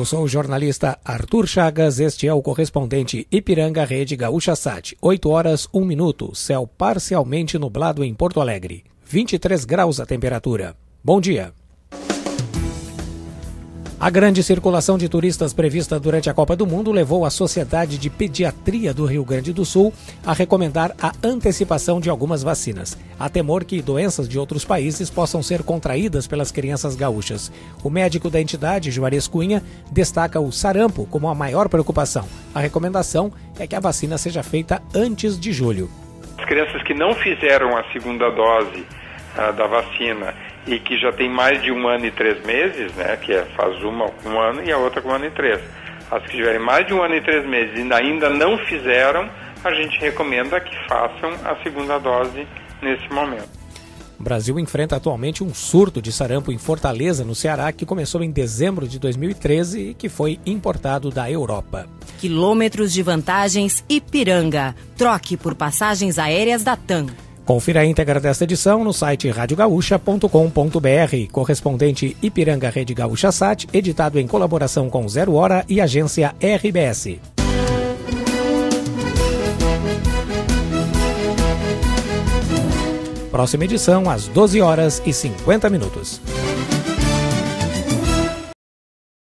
Eu sou o jornalista Arthur Chagas, este é o correspondente Ipiranga Rede Gaúcha Sat. 8 horas 1 minuto, céu parcialmente nublado em Porto Alegre. 23 graus a temperatura. Bom dia. A grande circulação de turistas prevista durante a Copa do Mundo levou a Sociedade de Pediatria do Rio Grande do Sul a recomendar a antecipação de algumas vacinas. Há temor que doenças de outros países possam ser contraídas pelas crianças gaúchas. O médico da entidade, Juarez Cunha, destaca o sarampo como a maior preocupação. A recomendação é que a vacina seja feita antes de julho. As crianças que não fizeram a segunda dose uh, da vacina e que já tem mais de um ano e três meses, né, que é, faz uma com um ano e a outra com um ano e três. As que tiverem mais de um ano e três meses e ainda não fizeram, a gente recomenda que façam a segunda dose nesse momento. O Brasil enfrenta atualmente um surto de sarampo em Fortaleza, no Ceará, que começou em dezembro de 2013 e que foi importado da Europa. Quilômetros de vantagens Ipiranga. Troque por passagens aéreas da TAM. Confira a íntegra desta edição no site radiogaúcha.com.br. Correspondente Ipiranga Rede Gaúcha Sat, editado em colaboração com Zero Hora e agência RBS. Próxima edição às 12 horas e 50 minutos.